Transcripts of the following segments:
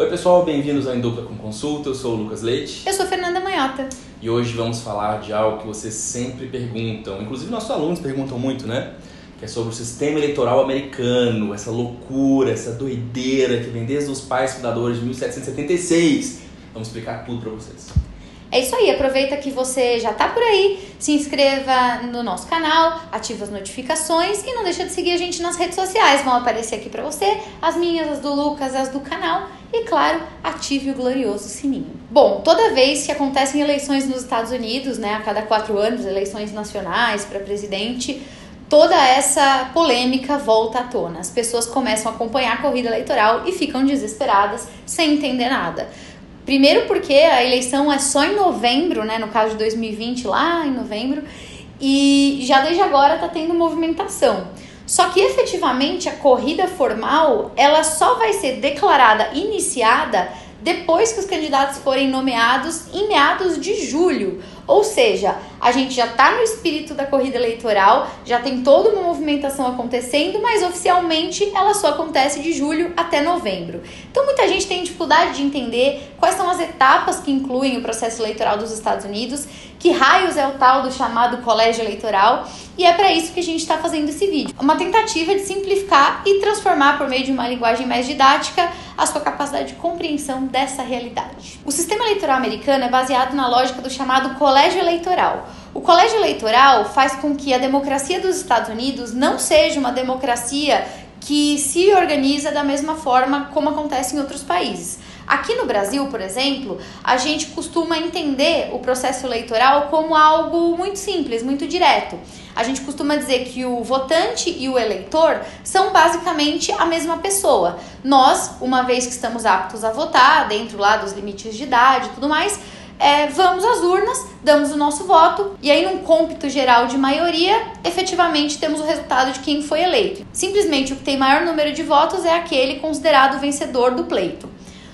Oi pessoal, bem-vindos ao Em Dupla com Consulta, eu sou o Lucas Leite. Eu sou Fernanda Manhota. E hoje vamos falar de algo que vocês sempre perguntam, inclusive nossos alunos perguntam muito, né? Que é sobre o sistema eleitoral americano, essa loucura, essa doideira que vem desde os pais fundadores de 1776. Vamos explicar tudo para vocês. É isso aí, aproveita que você já tá por aí, se inscreva no nosso canal, ative as notificações e não deixa de seguir a gente nas redes sociais. Vão aparecer aqui para você as minhas, as do Lucas, as do canal e, claro, ative o glorioso sininho. Bom, toda vez que acontecem eleições nos Estados Unidos, né, a cada quatro anos, eleições nacionais para presidente, toda essa polêmica volta à tona. As pessoas começam a acompanhar a corrida eleitoral e ficam desesperadas, sem entender nada. Primeiro porque a eleição é só em novembro, né? No caso de 2020, lá em novembro, e já desde agora está tendo movimentação. Só que efetivamente a corrida formal ela só vai ser declarada iniciada depois que os candidatos forem nomeados em meados de julho. Ou seja, a gente já está no espírito da corrida eleitoral, já tem toda uma movimentação acontecendo, mas oficialmente ela só acontece de julho até novembro. Então muita gente tem dificuldade de entender quais são as etapas que incluem o processo eleitoral dos Estados Unidos, que raios é o tal do chamado colégio eleitoral, e é para isso que a gente está fazendo esse vídeo. Uma tentativa de simplificar e transformar por meio de uma linguagem mais didática a sua capacidade de compreensão dessa realidade. O sistema eleitoral americano é baseado na lógica do chamado colégio eleitoral. O colégio eleitoral faz com que a democracia dos Estados Unidos não seja uma democracia que se organiza da mesma forma como acontece em outros países. Aqui no Brasil, por exemplo, a gente costuma entender o processo eleitoral como algo muito simples, muito direto. A gente costuma dizer que o votante e o eleitor são basicamente a mesma pessoa. Nós, uma vez que estamos aptos a votar, dentro lá dos limites de idade e tudo mais, é, vamos às urnas, damos o nosso voto e aí, num cômpito geral de maioria, efetivamente temos o resultado de quem foi eleito. Simplesmente o que tem maior número de votos é aquele considerado vencedor do pleito.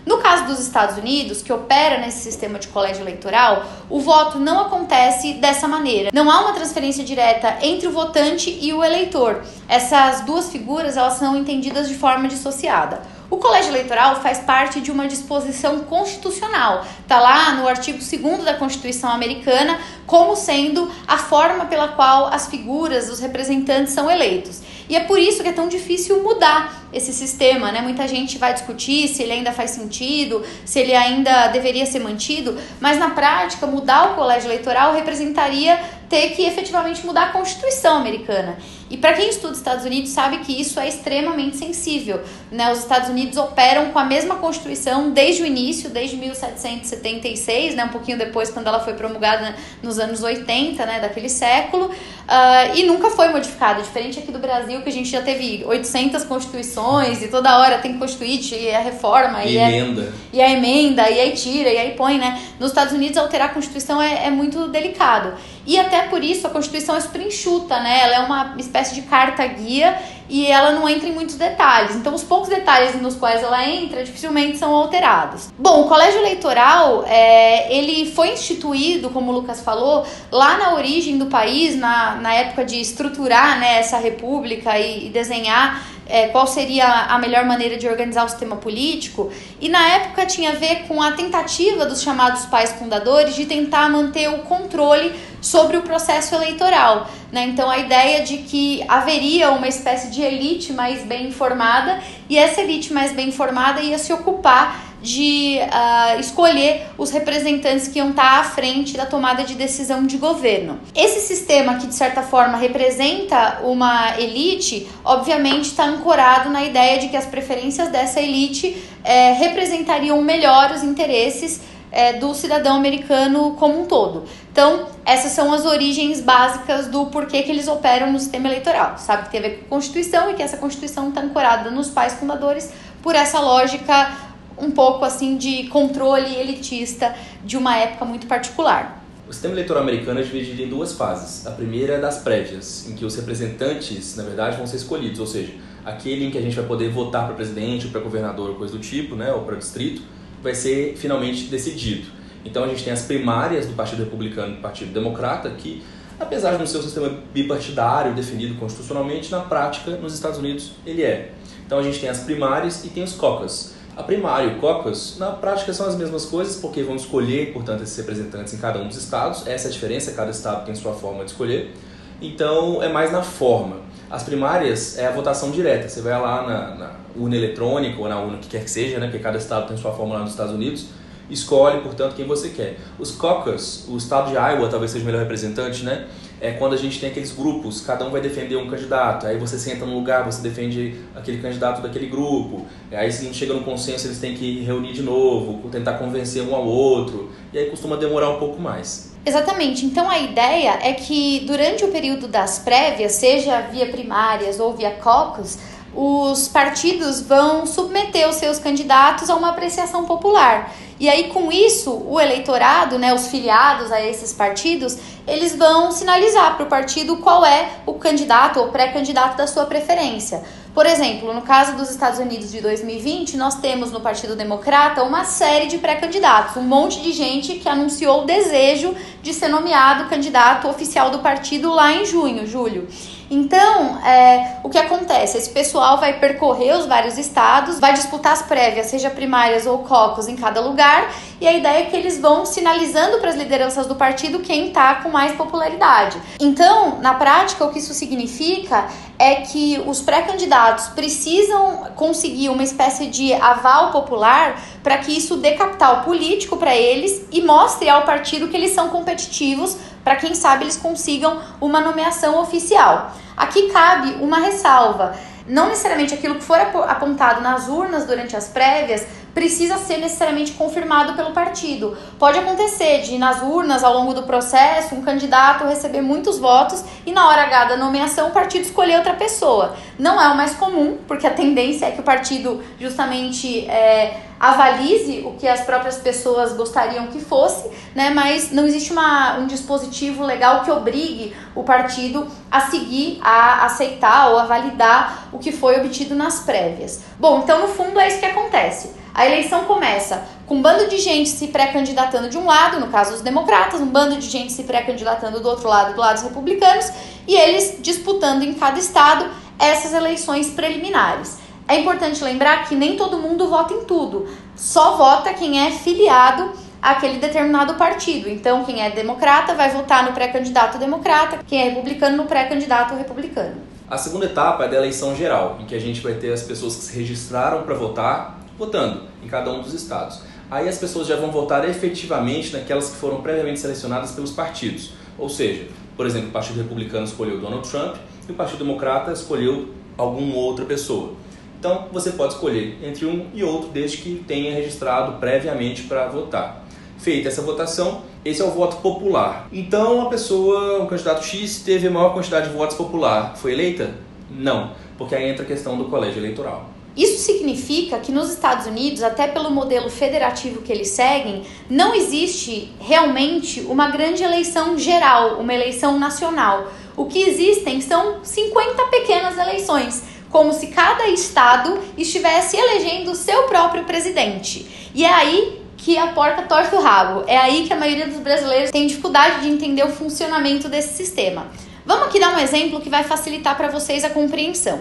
No caso dos Estados Unidos, que opera nesse sistema de colégio eleitoral, o voto não acontece dessa maneira. Não há uma transferência direta entre o votante e o eleitor. Essas duas figuras elas são entendidas de forma dissociada. O colégio eleitoral faz parte de uma disposição constitucional. Está lá no artigo 2 da Constituição Americana, como sendo a forma pela qual as figuras, os representantes são eleitos. E é por isso que é tão difícil mudar esse sistema, né? Muita gente vai discutir se ele ainda faz sentido, se ele ainda deveria ser mantido, mas na prática, mudar o colégio eleitoral representaria ter que efetivamente mudar a Constituição americana. E para quem estuda Estados Unidos sabe que isso é extremamente sensível. Né? Os Estados Unidos operam com a mesma Constituição desde o início, desde 1776, né? um pouquinho depois, quando ela foi promulgada nos anos 80 né? daquele século, uh, e nunca foi modificada. Diferente aqui do Brasil, que a gente já teve 800 constituições e toda hora tem constituinte e a reforma e, e emenda. É, e a emenda, e aí tira, e aí põe. Né? Nos Estados Unidos, alterar a Constituição é, é muito delicado. E até por isso a Constituição é super enxuta, né? Ela é uma espécie de carta guia e ela não entra em muitos detalhes. Então, os poucos detalhes nos quais ela entra dificilmente são alterados. Bom, o colégio eleitoral é, ele foi instituído, como o Lucas falou, lá na origem do país, na, na época de estruturar né, essa república e, e desenhar é, qual seria a melhor maneira de organizar o sistema político, e na época tinha a ver com a tentativa dos chamados pais fundadores de tentar manter o controle sobre o processo eleitoral. Né? Então, a ideia de que haveria uma espécie de elite mais bem informada, e essa elite mais bem informada ia se ocupar de uh, escolher os representantes que iam estar à frente da tomada de decisão de governo. Esse sistema, que de certa forma representa uma elite, obviamente está ancorado na ideia de que as preferências dessa elite é, representariam melhor os interesses é, do cidadão americano como um todo. Então, essas são as origens básicas do porquê que eles operam no sistema eleitoral. Sabe que tem a ver com a Constituição e que essa Constituição está ancorada nos pais fundadores por essa lógica um pouco assim de controle elitista de uma época muito particular. O sistema eleitoral americano é dividido em duas fases. A primeira é das prévias, em que os representantes, na verdade, vão ser escolhidos, ou seja, aquele em que a gente vai poder votar para presidente, para governador, coisa do tipo, né, ou para distrito, vai ser finalmente decidido. Então a gente tem as primárias do Partido Republicano e do Partido Democrata, que, apesar de não ser um sistema bipartidário definido constitucionalmente, na prática, nos Estados Unidos, ele é. Então a gente tem as primárias e tem os caucus A primária e o caucus, na prática, são as mesmas coisas, porque vão escolher, portanto, esses representantes em cada um dos estados. Essa é a diferença, cada estado tem sua forma de escolher. Então, é mais na forma. As primárias é a votação direta. Você vai lá na, na urna eletrônica ou na urna que quer que seja, né? porque cada estado tem sua forma lá nos Estados Unidos escolhe, portanto, quem você quer. Os caucus, o estado de Iowa talvez seja o melhor representante, né? É quando a gente tem aqueles grupos, cada um vai defender um candidato, aí você senta num lugar, você defende aquele candidato daquele grupo, aí se não chega no consenso eles têm que reunir de novo, tentar convencer um ao outro, e aí costuma demorar um pouco mais. Exatamente. Então a ideia é que durante o período das prévias, seja via primárias ou via caucus, os partidos vão submeter os seus candidatos a uma apreciação popular. E aí, com isso, o eleitorado, né, os filiados a esses partidos, eles vão sinalizar para o partido qual é o candidato ou pré-candidato da sua preferência. Por exemplo, no caso dos Estados Unidos de 2020, nós temos no Partido Democrata uma série de pré-candidatos, um monte de gente que anunciou o desejo de ser nomeado candidato oficial do partido lá em junho, julho. Então, é, o que acontece? Esse pessoal vai percorrer os vários estados, vai disputar as prévias, seja primárias ou cocos em cada lugar, e a ideia é que eles vão sinalizando para as lideranças do partido quem está com mais popularidade. Então, na prática, o que isso significa é que os pré-candidatos precisam conseguir uma espécie de aval popular para que isso dê capital político para eles e mostre ao partido que eles são competitivos para quem sabe eles consigam uma nomeação oficial. Aqui cabe uma ressalva. Não necessariamente aquilo que for apontado nas urnas durante as prévias precisa ser necessariamente confirmado pelo partido. Pode acontecer de, nas urnas, ao longo do processo, um candidato receber muitos votos e na hora H da nomeação o partido escolher outra pessoa. Não é o mais comum, porque a tendência é que o partido justamente é, avalize o que as próprias pessoas gostariam que fosse, né? Mas não existe uma, um dispositivo legal que obrigue o partido a seguir, a aceitar ou a validar o que foi obtido nas prévias. Bom, então no fundo é isso que acontece. A eleição começa com um bando de gente se pré-candidatando de um lado, no caso os democratas, um bando de gente se pré-candidatando do outro lado, do lado dos republicanos, e eles disputando em cada estado essas eleições preliminares. É importante lembrar que nem todo mundo vota em tudo, só vota quem é filiado àquele determinado partido. Então, quem é democrata vai votar no pré-candidato democrata, quem é republicano no pré-candidato republicano. A segunda etapa é da eleição geral, em que a gente vai ter as pessoas que se registraram para votar votando em cada um dos estados. Aí as pessoas já vão votar efetivamente naquelas que foram previamente selecionadas pelos partidos. Ou seja, por exemplo, o Partido Republicano escolheu Donald Trump e o Partido Democrata escolheu alguma outra pessoa. Então você pode escolher entre um e outro desde que tenha registrado previamente para votar. Feita essa votação, esse é o voto popular. Então a pessoa, o candidato X, teve a maior quantidade de votos popular. Foi eleita? Não, porque aí entra a questão do colégio eleitoral. Isso significa que nos Estados Unidos, até pelo modelo federativo que eles seguem, não existe realmente uma grande eleição geral, uma eleição nacional. O que existem são 50 pequenas eleições, como se cada estado estivesse elegendo o seu próprio presidente. E é aí que a porta torce o rabo. É aí que a maioria dos brasileiros tem dificuldade de entender o funcionamento desse sistema. Vamos aqui dar um exemplo que vai facilitar para vocês a compreensão.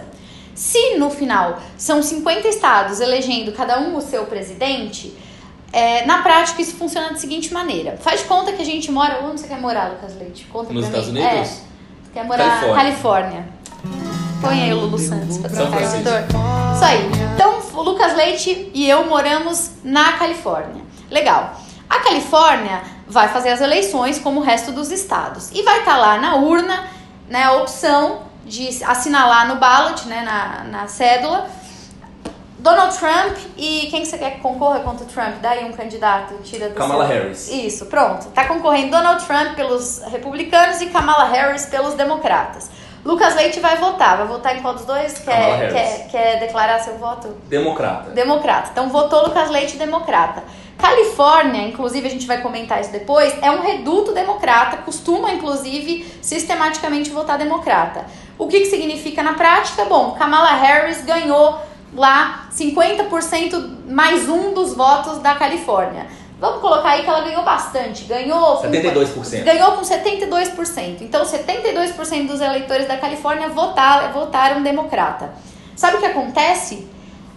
Se no final são 50 estados elegendo cada um o seu presidente, é, na prática isso funciona da seguinte maneira. Faz de conta que a gente mora. Onde você quer morar, Lucas Leite? Conta Nos pra Estados mim. Unidos? É, quer morar na Califórnia. Califórnia. Põe aí o Lulu Santos pra São trocar o Francisco. editor. Isso aí. Então, o Lucas Leite e eu moramos na Califórnia. Legal. A Califórnia vai fazer as eleições como o resto dos estados. E vai estar lá na urna né, a opção de assinalar no ballot, né, na, na cédula, Donald Trump e quem que você quer que concorra contra o Trump? Daí um candidato, tira do Kamala seu... Harris. Isso, pronto. Tá concorrendo Donald Trump pelos republicanos e Kamala Harris pelos democratas. Lucas Leite vai votar. Vai votar em qual dos dois? Quer, quer, quer declarar seu voto? Democrata. Democrata. Então votou Lucas Leite democrata. Califórnia, inclusive a gente vai comentar isso depois, é um reduto democrata, costuma inclusive sistematicamente votar democrata. O que, que significa na prática? Bom, Kamala Harris ganhou lá 50% mais um dos votos da Califórnia. Vamos colocar aí que ela ganhou bastante. Ganhou com 72%. Ganhou com 72%. Então, 72% dos eleitores da Califórnia votaram, votaram democrata. Sabe o que acontece?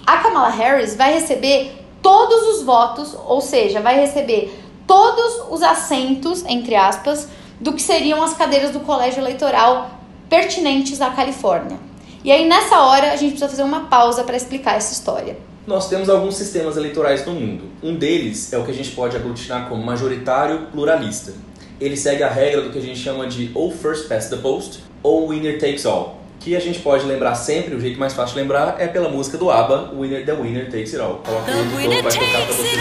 a Kamala Harris vai receber todos os votos, ou seja, vai receber todos os assentos, entre aspas, do que seriam as cadeiras do colégio eleitoral pertinentes à Califórnia. E aí nessa hora a gente precisa fazer uma pausa para explicar essa história. Nós temos alguns sistemas eleitorais no mundo. Um deles é o que a gente pode aglutinar como majoritário pluralista. Ele segue a regra do que a gente chama de ou first past the post ou winner takes all que a gente pode lembrar sempre, o jeito mais fácil de lembrar é pela música do ABBA, Winner, The Winner Takes It All. Coloca o editor, vai tocar pra vocês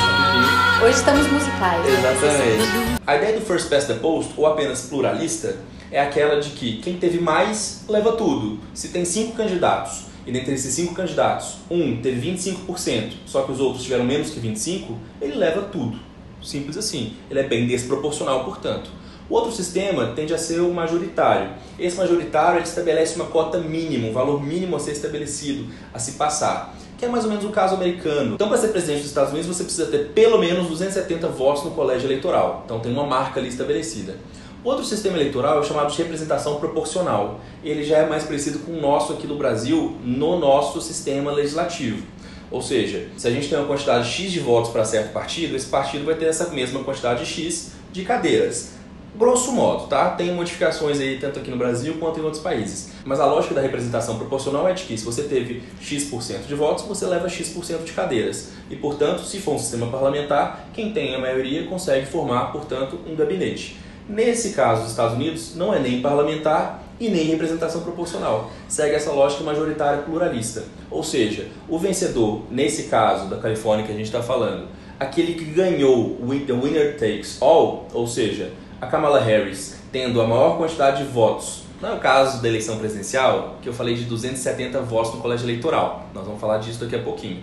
Hoje estamos musicais. Exatamente. A ideia do First Past the Post, ou apenas pluralista, é aquela de que quem teve mais leva tudo. Se tem cinco candidatos e dentre esses cinco candidatos, um teve 25%, só que os outros tiveram menos que 25%, ele leva tudo. Simples assim. Ele é bem desproporcional, portanto. O outro sistema tende a ser o majoritário. Esse majoritário estabelece uma cota mínima, um valor mínimo a ser estabelecido, a se passar, que é mais ou menos o caso americano. Então, para ser presidente dos Estados Unidos, você precisa ter pelo menos 270 votos no colégio eleitoral. Então, tem uma marca ali estabelecida. Outro sistema eleitoral é chamado de representação proporcional. Ele já é mais parecido com o nosso aqui no Brasil, no nosso sistema legislativo. Ou seja, se a gente tem uma quantidade X de votos para certo partido, esse partido vai ter essa mesma quantidade X de cadeiras. Grosso modo, tá? Tem modificações aí tanto aqui no Brasil quanto em outros países. Mas a lógica da representação proporcional é de que se você teve X% de votos, você leva X% de cadeiras. E, portanto, se for um sistema parlamentar, quem tem a maioria consegue formar, portanto, um gabinete. Nesse caso dos Estados Unidos, não é nem parlamentar e nem representação proporcional. Segue essa lógica majoritária pluralista. Ou seja, o vencedor, nesse caso da Califórnia que a gente está falando, aquele que ganhou o winner takes all, ou seja, a Kamala Harris tendo a maior quantidade de votos, não é o caso da eleição presidencial, que eu falei de 270 votos no colégio eleitoral. Nós vamos falar disso daqui a pouquinho.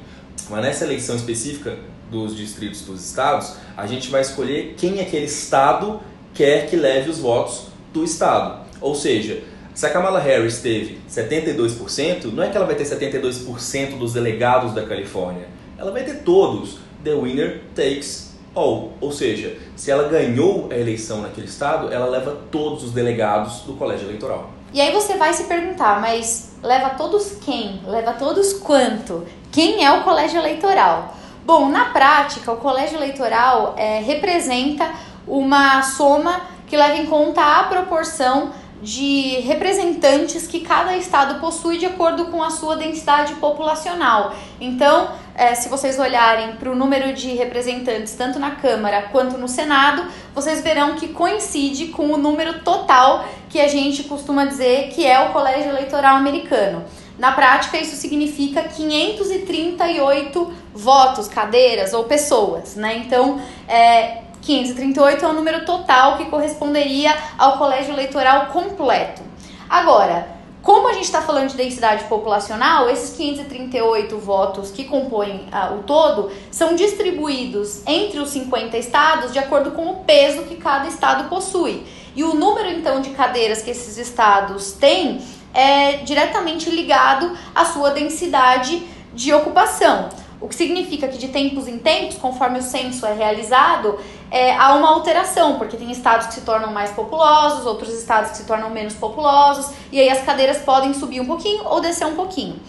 Mas nessa eleição específica dos distritos dos estados, a gente vai escolher quem aquele estado quer que leve os votos do estado. Ou seja, se a Kamala Harris teve 72%, não é que ela vai ter 72% dos delegados da Califórnia. Ela vai ter todos. The winner takes ou, ou seja, se ela ganhou a eleição naquele estado, ela leva todos os delegados do colégio eleitoral. E aí você vai se perguntar, mas leva todos quem? Leva todos quanto? Quem é o colégio eleitoral? Bom, na prática, o colégio eleitoral é, representa uma soma que leva em conta a proporção de representantes que cada estado possui de acordo com a sua densidade populacional. Então, é, se vocês olharem para o número de representantes tanto na Câmara quanto no Senado, vocês verão que coincide com o número total que a gente costuma dizer que é o colégio eleitoral americano. Na prática, isso significa 538 votos, cadeiras ou pessoas, né? Então, é, 538 é o número total que corresponderia ao colégio eleitoral completo. Agora, como a gente está falando de densidade populacional, esses 538 votos que compõem uh, o todo são distribuídos entre os 50 estados de acordo com o peso que cada estado possui. E o número então de cadeiras que esses estados têm é diretamente ligado à sua densidade de ocupação. O que significa que de tempos em tempos, conforme o censo é realizado, é, há uma alteração, porque tem estados que se tornam mais populosos, outros estados que se tornam menos populosos, e aí as cadeiras podem subir um pouquinho ou descer um pouquinho.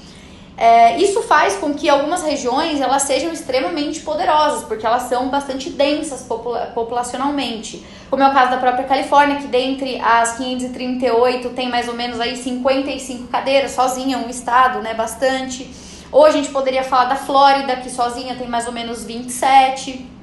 É, isso faz com que algumas regiões elas sejam extremamente poderosas, porque elas são bastante densas popula populacionalmente. Como é o caso da própria Califórnia, que dentre as 538 tem mais ou menos aí 55 cadeiras, sozinha, um estado, né, bastante. Ou a gente poderia falar da Flórida, que sozinha tem mais ou menos 27.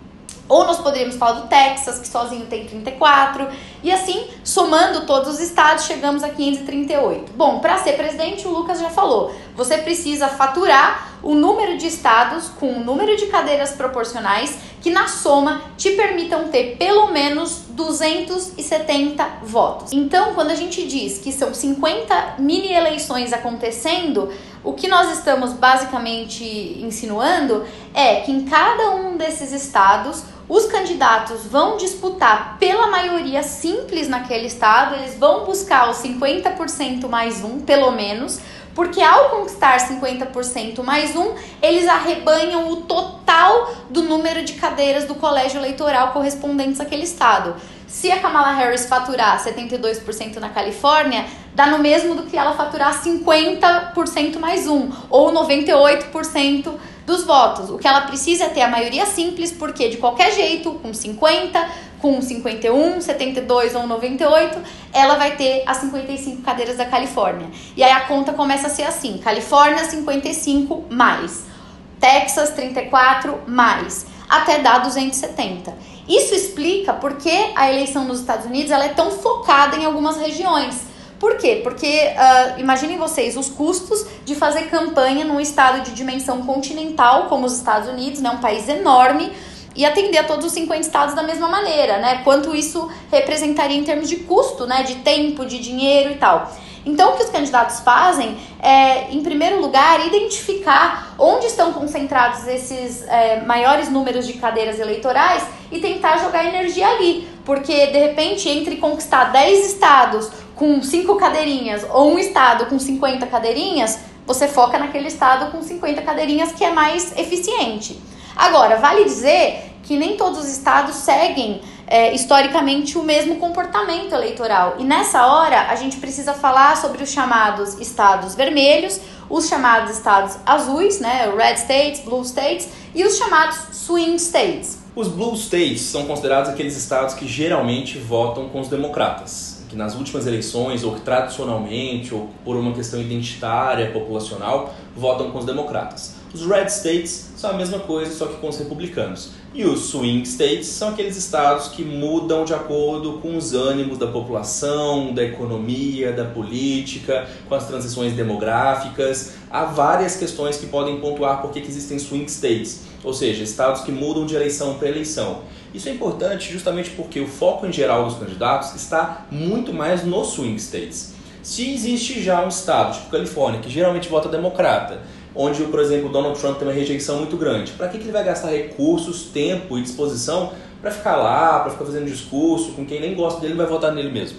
Ou nós poderíamos falar do Texas, que sozinho tem 34. E assim, somando todos os estados, chegamos a 538. Bom, para ser presidente, o Lucas já falou, você precisa faturar o número de estados com o número de cadeiras proporcionais que na soma te permitam ter pelo menos 270 votos. Então, quando a gente diz que são 50 mini eleições acontecendo, o que nós estamos basicamente insinuando é que em cada um desses estados os candidatos vão disputar pela maioria simples naquele estado, eles vão buscar os 50% mais um, pelo menos, porque ao conquistar 50% mais um, eles arrebanham o total do número de cadeiras do colégio eleitoral correspondentes àquele estado. se a Kamala Harris faturar 72% na Califórnia, dá no mesmo do que ela faturar 50% mais um, ou 98% dos votos. O que ela precisa é ter a maioria simples, porque de qualquer jeito, com 50, com 51, 72 ou 98, ela vai ter as 55 cadeiras da Califórnia. E aí a conta começa a ser assim: Califórnia 55 mais, Texas 34 mais, até dar 270. Isso explica porque a eleição nos Estados Unidos ela é tão focada em algumas regiões. Por quê? Porque uh, imaginem vocês os custos de fazer campanha num estado de dimensão continental como os Estados Unidos, né, um país enorme, e atender a todos os 50 estados da mesma maneira, né? Quanto isso representaria em termos de custo, né? De tempo, de dinheiro e tal. Então, o que os candidatos fazem é, em primeiro lugar, identificar onde estão concentrados esses é, maiores números de cadeiras eleitorais e tentar jogar energia ali. Porque, de repente, entre conquistar 10 estados com 5 cadeirinhas ou um estado com 50 cadeirinhas, você foca naquele estado com 50 cadeirinhas que é mais eficiente. Agora, vale dizer que nem todos os estados seguem é, historicamente o mesmo comportamento eleitoral. E nessa hora a gente precisa falar sobre os chamados estados vermelhos, os chamados estados azuis, né, red states, blue states, e os chamados swing states. Os blue states são considerados aqueles estados que geralmente votam com os democratas, que nas últimas eleições ou que tradicionalmente ou por uma questão identitária populacional votam com os democratas. Os red states são a mesma coisa, só que com os republicanos. E os swing states são aqueles estados que mudam de acordo com os ânimos da população, da economia, da política, com as transições demográficas. Há várias questões que podem pontuar por que existem swing states, ou seja, estados que mudam de eleição para eleição. Isso é importante justamente porque o foco em geral dos candidatos está muito mais nos swing states. Se existe já um estado, tipo Califórnia, que geralmente vota democrata, onde, por exemplo, Donald Trump tem uma rejeição muito grande. Para que, ele vai gastar recursos, tempo e disposição para ficar lá, para ficar fazendo discurso com quem nem gosta dele vai votar nele mesmo?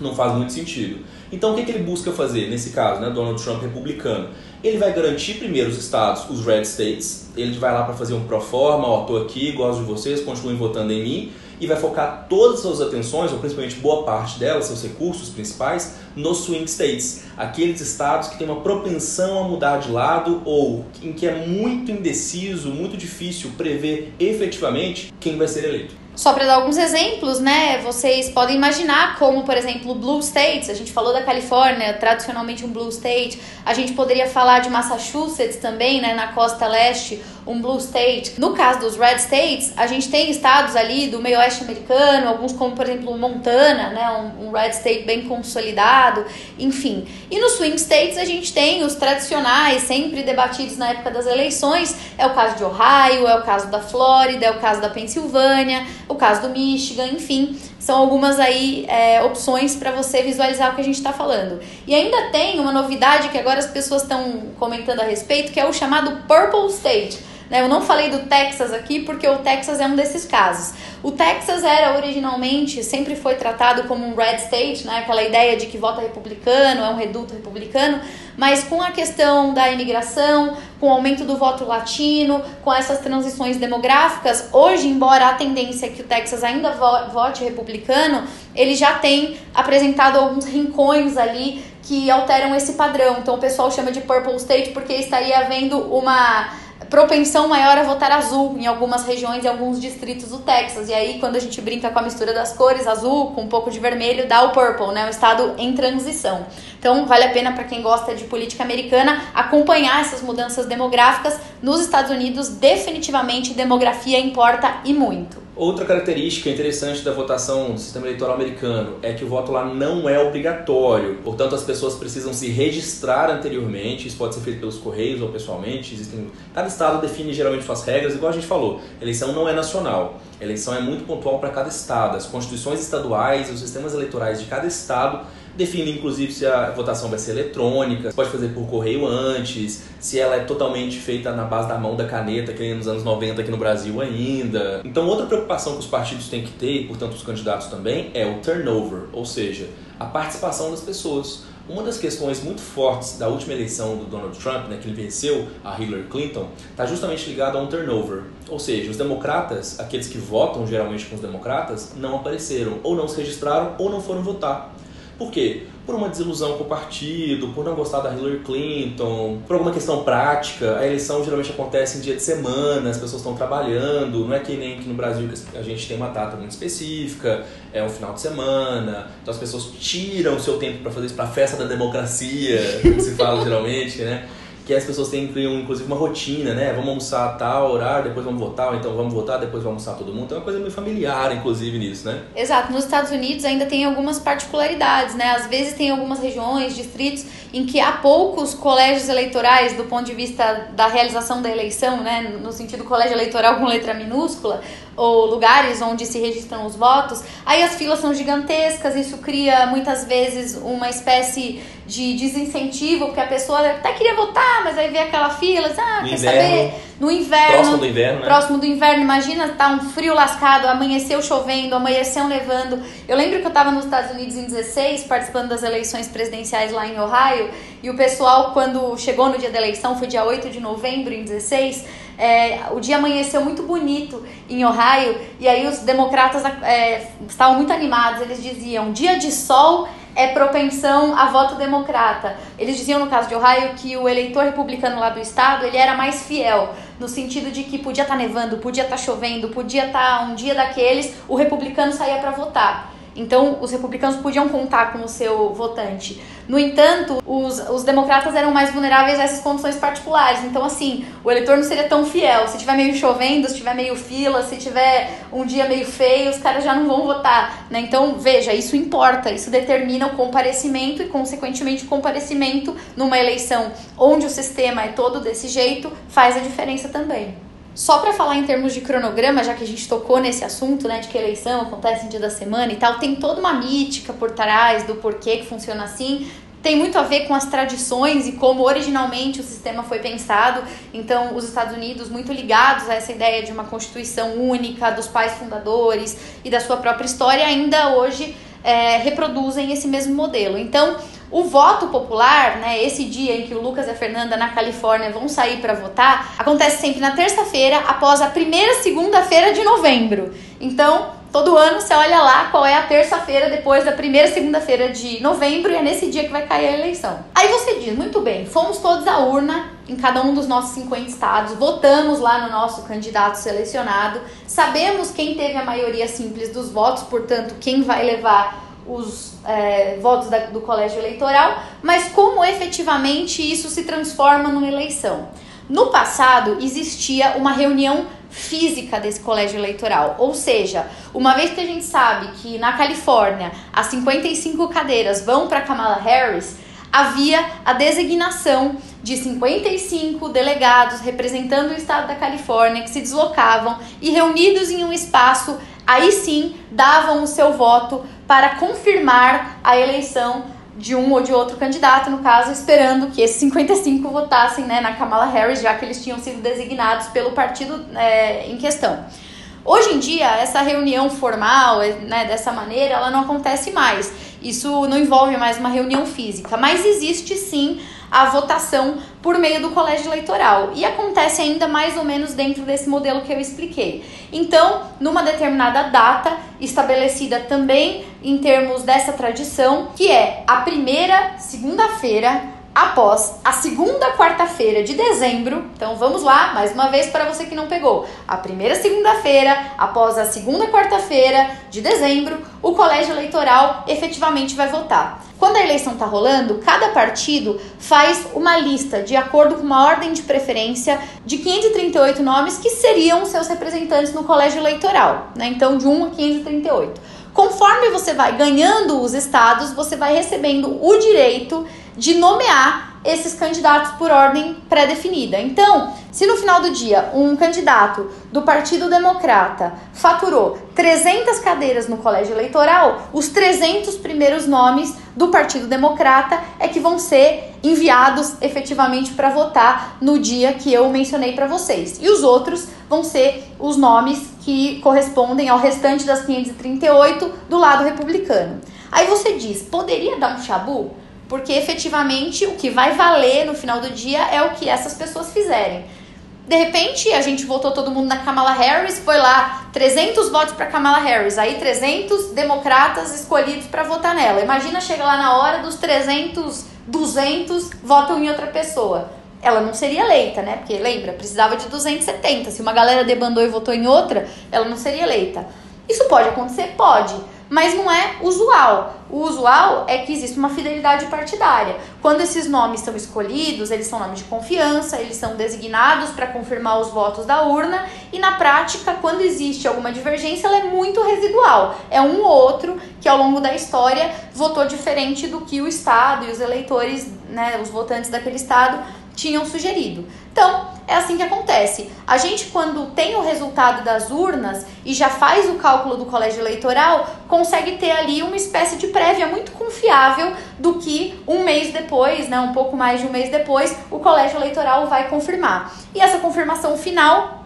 Não faz muito sentido. Então, o que, que ele busca fazer nesse caso, né, Donald Trump republicano? Ele vai garantir primeiro os estados, os red states. Ele vai lá para fazer um pro forma, ó, tô aqui, gosto de vocês, continuem votando em mim e vai focar todas as suas atenções, ou principalmente boa parte delas, seus recursos principais, nos swing states, aqueles estados que têm uma propensão a mudar de lado ou em que é muito indeciso, muito difícil prever efetivamente quem vai ser eleito. Só para dar alguns exemplos, né? Vocês podem imaginar como, por exemplo, blue states. A gente falou da Califórnia, tradicionalmente um blue state. A gente poderia falar de Massachusetts também, né, na costa leste, um blue state. No caso dos red states, a gente tem estados ali do meio oeste americano, alguns como, por exemplo, Montana, né, um, um red state bem consolidado, enfim. E nos swing states a gente tem os tradicionais, sempre debatidos na época das eleições. É o caso de Ohio, é o caso da Flórida, é o caso da Pensilvânia o caso do Michigan, enfim, são algumas aí é, opções para você visualizar o que a gente está falando. E ainda tem uma novidade que agora as pessoas estão comentando a respeito, que é o chamado Purple State. Né? Eu não falei do Texas aqui porque o Texas é um desses casos. O Texas era originalmente, sempre foi tratado como um red state, né? aquela ideia de que vota republicano, é um reduto republicano, mas com a questão da imigração, com o aumento do voto latino, com essas transições demográficas, hoje, embora a tendência é que o Texas ainda vote republicano, ele já tem apresentado alguns rincões ali que alteram esse padrão. Então o pessoal chama de purple state porque estaria havendo uma propensão maior a votar azul em algumas regiões e alguns distritos do Texas. E aí, quando a gente brinca com a mistura das cores, azul com um pouco de vermelho, dá o purple, né? O estado em transição. Então, vale a pena para quem gosta de política americana acompanhar essas mudanças demográficas. Nos Estados Unidos, definitivamente, demografia importa e muito. Outra característica interessante da votação do sistema eleitoral americano é que o voto lá não é obrigatório. Portanto, as pessoas precisam se registrar anteriormente. Isso pode ser feito pelos correios ou pessoalmente. Existem... Cada estado define geralmente suas regras, igual a gente falou. A eleição não é nacional. A eleição é muito pontual para cada estado. As constituições estaduais e os sistemas eleitorais de cada estado define inclusive se a votação vai ser eletrônica, pode fazer por correio antes, se ela é totalmente feita na base da mão da caneta, que nem nos anos 90 aqui no Brasil ainda. Então, outra preocupação que os partidos têm que ter, e portanto os candidatos também, é o turnover, ou seja, a participação das pessoas. Uma das questões muito fortes da última eleição do Donald Trump, né, que ele venceu a Hillary Clinton, está justamente ligado a um turnover. Ou seja, os democratas, aqueles que votam geralmente com os democratas, não apareceram, ou não se registraram, ou não foram votar. Por quê? Por uma desilusão com o partido, por não gostar da Hillary Clinton, por alguma questão prática. A eleição geralmente acontece em dia de semana, as pessoas estão trabalhando, não é que nem aqui no Brasil que a gente tem uma data muito específica, é um final de semana, então as pessoas tiram o seu tempo para fazer isso para a festa da democracia, como se fala geralmente, né? Que as pessoas têm, inclusive, uma rotina, né? Vamos almoçar a tal horário, depois vamos votar, então vamos votar, depois vamos almoçar todo mundo. Então é uma coisa meio familiar, inclusive, nisso, né? Exato. Nos Estados Unidos ainda tem algumas particularidades, né? Às vezes tem algumas regiões, distritos, em que há poucos colégios eleitorais do ponto de vista da realização da eleição, né? No sentido colégio eleitoral com letra minúscula, ou lugares onde se registram os votos, aí as filas são gigantescas, isso cria muitas vezes uma espécie de desincentivo, porque a pessoa até queria votar, mas aí vê aquela fila, ah, no quer inverno, saber? No inverno. Próximo do inverno, né? Próximo do inverno, imagina, tá um frio lascado, amanheceu chovendo, amanheceu nevando. Eu lembro que eu tava nos Estados Unidos em 16, participando das eleições presidenciais lá em Ohio, e o pessoal, quando chegou no dia da eleição, foi dia 8 de novembro, em 16, é, o dia amanheceu muito bonito em Ohio, e aí os democratas é, estavam muito animados, eles diziam, dia de sol é propensão a voto democrata. Eles diziam no caso de Ohio que o eleitor republicano lá do estado ele era mais fiel no sentido de que podia estar tá nevando, podia estar tá chovendo, podia estar tá um dia daqueles, o republicano saía para votar. Então, os republicanos podiam contar com o seu votante. No entanto, os, os democratas eram mais vulneráveis a essas condições particulares. Então, assim, o eleitor não seria tão fiel. Se tiver meio chovendo, se tiver meio fila, se tiver um dia meio feio, os caras já não vão votar. Né? Então, veja, isso importa. Isso determina o comparecimento e, consequentemente, o comparecimento numa eleição onde o sistema é todo desse jeito faz a diferença também. Só para falar em termos de cronograma, já que a gente tocou nesse assunto, né, de que eleição acontece em dia da semana e tal, tem toda uma mítica por trás do porquê que funciona assim. Tem muito a ver com as tradições e como originalmente o sistema foi pensado. Então, os Estados Unidos, muito ligados a essa ideia de uma constituição única, dos pais fundadores e da sua própria história, ainda hoje é, reproduzem esse mesmo modelo. Então, o voto popular, né, esse dia em que o Lucas e a Fernanda na Califórnia vão sair para votar, acontece sempre na terça-feira, após a primeira segunda-feira de novembro. Então, todo ano você olha lá qual é a terça-feira depois da primeira segunda-feira de novembro e é nesse dia que vai cair a eleição. Aí você diz, muito bem, fomos todos à urna em cada um dos nossos 50 estados, votamos lá no nosso candidato selecionado, sabemos quem teve a maioria simples dos votos, portanto, quem vai levar os é, votos da, do colégio eleitoral, mas como efetivamente isso se transforma numa eleição. No passado, existia uma reunião física desse colégio eleitoral, ou seja, uma vez que a gente sabe que na Califórnia as 55 cadeiras vão para Kamala Harris, havia a designação de 55 delegados representando o estado da Califórnia que se deslocavam e reunidos em um espaço, aí sim davam o seu voto para confirmar a eleição de um ou de outro candidato, no caso, esperando que esses 55 votassem né, na Kamala Harris, já que eles tinham sido designados pelo partido é, em questão. Hoje em dia, essa reunião formal, né, dessa maneira, ela não acontece mais. Isso não envolve mais uma reunião física, mas existe sim a votação por meio do colégio eleitoral. E acontece ainda mais ou menos dentro desse modelo que eu expliquei. Então, numa determinada data, estabelecida também em termos dessa tradição, que é a primeira segunda-feira após a segunda quarta-feira de dezembro. Então vamos lá, mais uma vez para você que não pegou. A primeira segunda-feira, após a segunda quarta-feira de dezembro, o colégio eleitoral efetivamente vai votar. Quando a eleição está rolando, cada partido faz uma lista de acordo com uma ordem de preferência de 538 nomes que seriam seus representantes no colégio eleitoral. Né? Então, de 1 a 538. Conforme você vai ganhando os estados, você vai recebendo o direito de nomear esses candidatos por ordem pré-definida. Então, se no final do dia um candidato do Partido Democrata faturou 300 cadeiras no colégio eleitoral, os 300 primeiros nomes do Partido Democrata é que vão ser enviados efetivamente para votar no dia que eu mencionei para vocês. E os outros vão ser os nomes que correspondem ao restante das 538 do lado republicano. Aí você diz, poderia dar um chabu? Porque efetivamente o que vai valer no final do dia é o que essas pessoas fizerem. De repente, a gente votou todo mundo na Kamala Harris, foi lá 300 votos para Kamala Harris, aí 300 democratas escolhidos para votar nela. Imagina chega lá na hora dos 300, 200 votam em outra pessoa. Ela não seria eleita, né? Porque lembra, precisava de 270. Se uma galera debandou e votou em outra, ela não seria eleita. Isso pode acontecer? Pode mas não é usual. O usual é que existe uma fidelidade partidária. Quando esses nomes são escolhidos, eles são nomes de confiança, eles são designados para confirmar os votos da urna e na prática, quando existe alguma divergência, ela é muito residual. É um ou outro que ao longo da história votou diferente do que o Estado e os eleitores, né, os votantes daquele Estado tinham sugerido. Então, é assim que acontece. A gente, quando tem o resultado das urnas e já faz o cálculo do colégio eleitoral, consegue ter ali uma espécie de prévia muito confiável do que um mês depois, né, um pouco mais de um mês depois, o colégio eleitoral vai confirmar. E essa confirmação final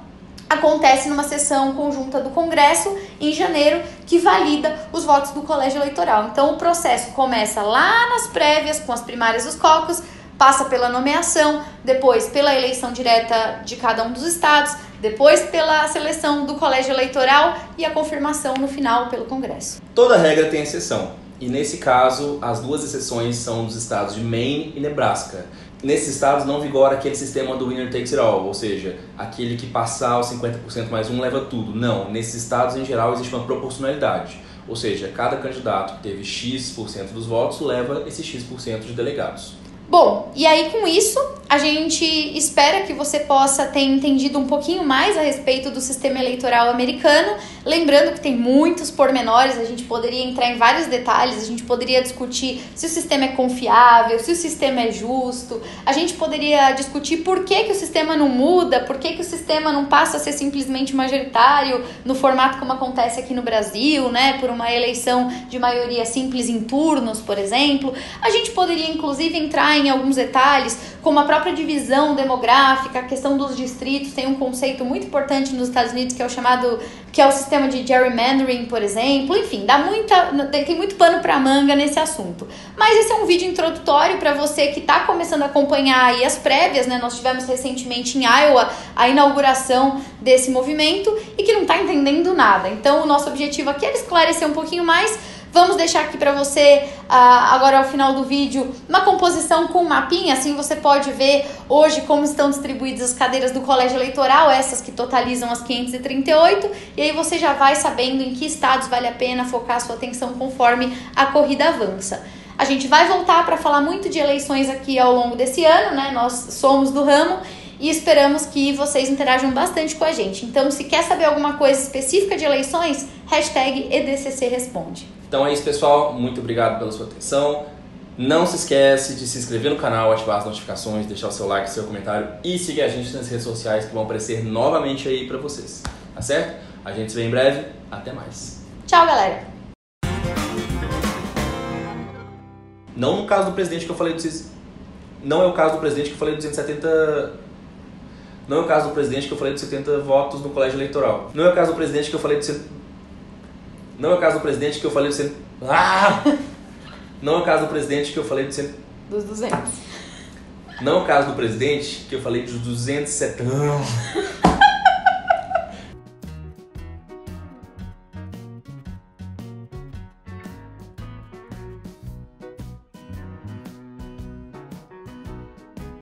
acontece numa sessão conjunta do Congresso em janeiro que valida os votos do colégio eleitoral. Então o processo começa lá nas prévias com as primárias dos cocos passa pela nomeação, depois pela eleição direta de cada um dos estados, depois pela seleção do colégio eleitoral e a confirmação no final pelo Congresso. Toda regra tem exceção, e nesse caso as duas exceções são dos estados de Maine e Nebraska. Nesses estados não vigora aquele sistema do winner takes it all, ou seja, aquele que passar os 50% mais um leva tudo. Não, nesses estados em geral existe uma proporcionalidade. Ou seja, cada candidato que teve X% dos votos leva esse X% de delegados. Bom, e aí com isso, a gente espera que você possa ter entendido um pouquinho mais a respeito do sistema eleitoral americano. Lembrando que tem muitos pormenores, a gente poderia entrar em vários detalhes, a gente poderia discutir se o sistema é confiável, se o sistema é justo, a gente poderia discutir por que, que o sistema não muda, por que, que o sistema não passa a ser simplesmente majoritário no formato como acontece aqui no Brasil, né? Por uma eleição de maioria simples em turnos, por exemplo. A gente poderia, inclusive, entrar em alguns detalhes, como a própria divisão demográfica, a questão dos distritos, tem um conceito muito importante nos Estados Unidos que é o chamado, que é o sistema de gerrymandering, por exemplo. Enfim, dá muita, tem muito pano para manga nesse assunto. Mas esse é um vídeo introdutório para você que está começando a acompanhar aí as prévias, né? Nós tivemos recentemente em Iowa a inauguração desse movimento e que não está entendendo nada. Então, o nosso objetivo aqui é esclarecer um pouquinho mais Vamos deixar aqui para você, uh, agora ao final do vídeo, uma composição com um mapinha, assim você pode ver hoje como estão distribuídas as cadeiras do colégio eleitoral, essas que totalizam as 538, e aí você já vai sabendo em que estados vale a pena focar a sua atenção conforme a corrida avança. A gente vai voltar para falar muito de eleições aqui ao longo desse ano, né? Nós somos do ramo e esperamos que vocês interajam bastante com a gente. Então, se quer saber alguma coisa específica de eleições, hashtag EDCC Responde. Então é isso, pessoal. Muito obrigado pela sua atenção. Não se esquece de se inscrever no canal, ativar as notificações, deixar o seu like, seu comentário e seguir a gente nas redes sociais que vão aparecer novamente aí para vocês. Tá certo? A gente se vê em breve. Até mais. Tchau, galera. Não no caso do presidente que eu falei dos não é o caso do presidente que eu falei dos 270 não é o caso do presidente que eu falei de 70 votos no colégio eleitoral. Não é o caso do presidente que eu falei de Não é o caso do presidente que eu falei de Ah! Não é o caso do presidente que eu falei de Dos 200. Não é o caso do presidente que eu falei dos 270.